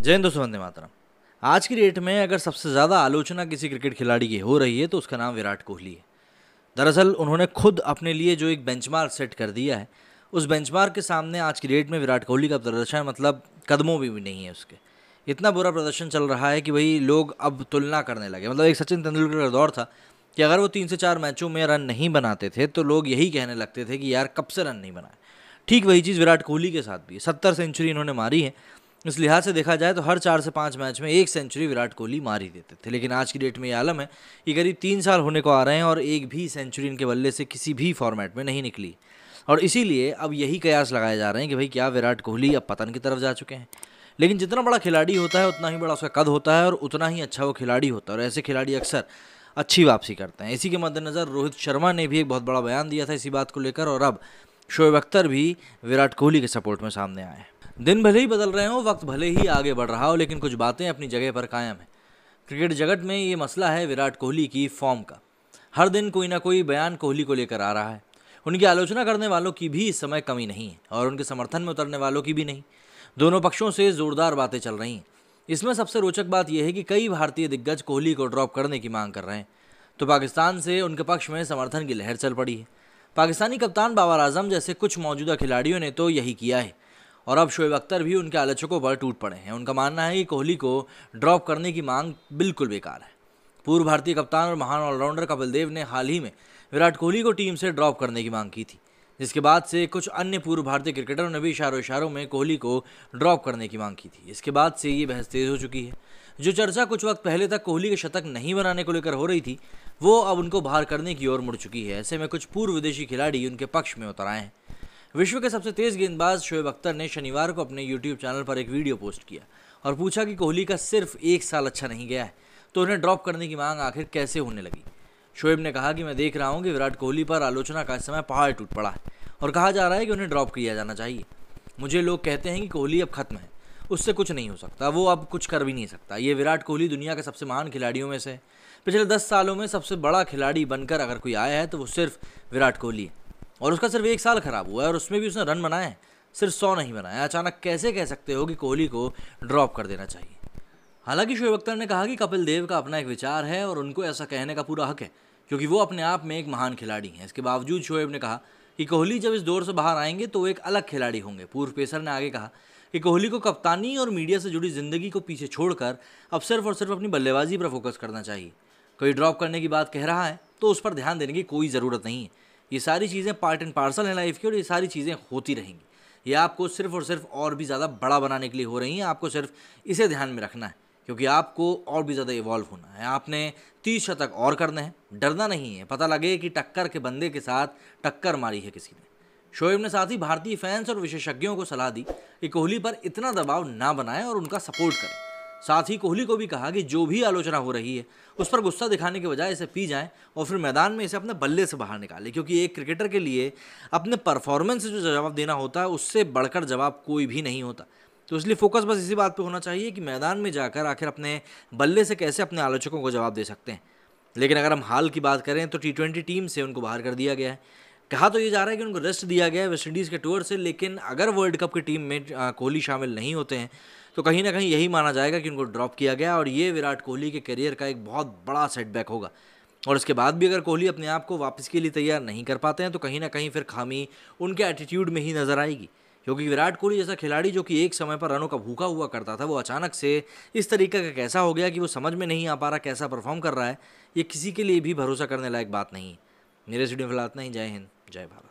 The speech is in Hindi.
जय हिंद दोस्तों वंदे मातरम। आज की डेट में अगर सबसे ज़्यादा आलोचना किसी क्रिकेट खिलाड़ी की हो रही है तो उसका नाम विराट कोहली है। दरअसल उन्होंने खुद अपने लिए जो एक बेंचमार्क सेट कर दिया है, उस बेंचमार्क के सामने आज की डेट में विराट कोहली का प्रदर्शन मतलब कदमों में भी नहीं है उसके। इतना बुरा प्रदर्शन चल रहा है कि भाई लोग अब तुलना करने लगे। मतलब एक सचिन तेंदुलकर का दौर था कि अगर वो तीन से चार मैचों में रन नहीं बनाते थे तो लोग यही कहने लगते थे कि यार कब से रन नहीं बनाए। ठीक वही चीज़ विराट कोहली के साथ भी है। सत्तर सेंचुरी इन्होंने मारी है इस लिहाज से देखा जाए तो हर चार से पाँच मैच में एक सेंचुरी विराट कोहली मार ही देते थे। लेकिन आज की डेट में ये आलम है कि करीब तीन साल होने को आ रहे हैं और एक भी सेंचुरी इनके बल्ले से किसी भी फॉर्मेट में नहीं निकली। और इसीलिए अब यही कयास लगाए जा रहे हैं कि भाई क्या विराट कोहली अब पतन की तरफ़ जा चुके हैं। लेकिन जितना बड़ा खिलाड़ी होता है, उतना ही बड़ा उसका कद होता है और उतना ही अच्छा वो खिलाड़ी होता है। और ऐसे खिलाड़ी अक्सर अच्छी वापसी करते हैं। इसी के मद्देनज़र रोहित शर्मा ने भी एक बहुत बड़ा बयान दिया था इसी बात को लेकर और अब शोएब अख्तर भी विराट कोहली के सपोर्ट में सामने आए दिन भले ही बदल रहे हो, वक्त भले ही आगे बढ़ रहा हो, लेकिन कुछ बातें अपनी जगह पर कायम है। क्रिकेट जगत में ये मसला है विराट कोहली की फॉर्म का। हर दिन कोई ना कोई बयान कोहली को लेकर आ रहा है। उनकी आलोचना करने वालों की भी इस समय कमी नहीं है, और उनके समर्थन में उतरने वालों की भी नहीं। दोनों पक्षों से जोरदार बातें चल रही हैं। इसमें सबसे रोचक बात यह है कि कई भारतीय दिग्गज कोहली को ड्रॉप करने की मांग कर रहे हैं तो पाकिस्तान से उनके पक्ष में समर्थन की लहर चल पड़ी है। पाकिस्तानी कप्तान बाबर आज़म जैसे कुछ मौजूदा खिलाड़ियों ने तो यही किया है। और अब शोएब अख्तर भी उनके आलोचकों पर टूट पड़े हैं। उनका मानना है कि कोहली को ड्रॉप करने की मांग बिल्कुल बेकार है। पूर्व भारतीय कप्तान और महान ऑलराउंडर कपिल देव ने हाल ही में विराट कोहली को टीम से ड्रॉप करने की मांग की थी। जिसके बाद से कुछ अन्य पूर्व भारतीय क्रिकेटरों ने भी इशारों इशारों में कोहली को ड्रॉप करने की मांग की थी। इसके बाद से ये बहस तेज हो चुकी है। जो चर्चा कुछ वक्त पहले तक कोहली के शतक नहीं बनाने को लेकर हो रही थी, वो अब उनको बाहर करने की ओर मुड़ चुकी है। ऐसे में कुछ पूर्व विदेशी खिलाड़ी उनके पक्ष में उतर आए हैं। विश्व के सबसे तेज गेंदबाज शोएब अख्तर ने शनिवार को अपने यूट्यूब चैनल पर एक वीडियो पोस्ट किया और पूछा कि कोहली का सिर्फ़ एक साल अच्छा नहीं गया है तो उन्हें ड्रॉप करने की मांग आखिर कैसे होने लगी? शोएब ने कहा कि मैं देख रहा हूँ कि विराट कोहली पर आलोचना का समय पहाड़ टूट पड़ा है। और कहा जा रहा है कि उन्हें ड्रॉप किया जाना चाहिए। मुझे लोग कहते हैं कि कोहली अब खत्म है। उससे कुछ नहीं हो सकता। वो अब कुछ कर भी नहीं सकता। ये विराट कोहली दुनिया के सबसे महान खिलाड़ियों में से पिछले दस सालों में सबसे बड़ा खिलाड़ी बनकर अगर कोई आया है तो वो सिर्फ़ विराट कोहली है। और उसका सिर्फ़ एक साल खराब हुआ है और उसमें भी उसने रन बनाए हैं। सिर्फ़ सौ नहीं बनाया अचानक कैसे कह सकते हो कि कोहली को ड्रॉप कर देना चाहिए? हालाँकि शोएब अख्तर ने कहा कि कपिल देव का अपना एक विचार है और उनको ऐसा कहने का पूरा हक है, क्योंकि वो अपने आप में एक महान खिलाड़ी हैं। इसके बावजूद शोएब ने कहा कि कोहली जब इस दौर से बाहर आएँगे तो वो एक अलग खिलाड़ी होंगे। पूर्व पेसर ने आगे कहा कि कोहली को कप्तानी और मीडिया से जुड़ी ज़िंदगी को पीछे छोड़कर अब सिर्फ़ और सिर्फ़ अपनी बल्लेबाजी पर फोकस करना चाहिए। कोई ड्रॉप करने की बात कह रहा है तो उस पर ध्यान देने की कोई ज़रूरत नहीं है। ये सारी चीज़ें पार्ट एंड पार्सल हैं लाइफ की और ये सारी चीज़ें होती रहेंगी। ये आपको सिर्फ़ और सिर्फ़ और भी ज़्यादा बड़ा बनाने के लिए हो रही हैं। आपको सिर्फ़ इसे ध्यान में रखना है। क्योंकि आपको और भी ज़्यादा इवॉल्व होना है। आपने तीस शतक और करने हैं। डरना नहीं है। पता लगे कि टक्कर के बंदे के साथ टक्कर मारी है किसी ने। शोएब ने साथ ही भारतीय फैंस और विशेषज्ञों को सलाह दी कि कोहली पर इतना दबाव ना बनाएँ और उनका सपोर्ट करें। साथ ही कोहली को भी कहा कि जो भी आलोचना हो रही है, उस पर गुस्सा दिखाने के बजाय इसे पी जाएँ और फिर मैदान में इसे अपने बल्ले से बाहर निकालें। क्योंकि एक क्रिकेटर के लिए अपने परफॉर्मेंस से जो जवाब देना होता है, उससे बढ़कर जवाब कोई भी नहीं होता। तो इसलिए फोकस बस इसी बात पे होना चाहिए कि मैदान में जाकर आखिर अपने बल्ले से कैसे अपने आलोचकों को जवाब दे सकते हैं। लेकिन अगर हम हाल की बात करें तो टी ट्वेंटी टीम से उनको बाहर कर दिया गया है। कहा तो ये जा रहा है कि उनको रेस्ट दिया गया है वेस्ट इंडीज़ के टूर से, लेकिन अगर वर्ल्ड कप की टीम में कोहली शामिल नहीं होते हैं तो कहीं ना कहीं यही माना जाएगा कि उनको ड्रॉप किया गया और ये विराट कोहली के करियर का एक बहुत बड़ा सेटबैक होगा। और इसके बाद भी अगर कोहली अपने आप को वापस के लिए तैयार नहीं कर पाते हैं तो कहीं ना कहीं फिर खामी उनके एटीट्यूड में ही नज़र आएगी। क्योंकि विराट कोहली जैसा खिलाड़ी जो कि एक समय पर रनों का भूखा हुआ करता था, वो अचानक से इस तरीके का कैसा हो गया कि वो समझ में नहीं आ पा रहा, कैसा परफॉर्म कर रहा है, ये किसी के लिए भी भरोसा करने लायक बात नहीं। मेरे स्टूडियो फ़िलहाल इतना ही। जय हिंद, जय भारत।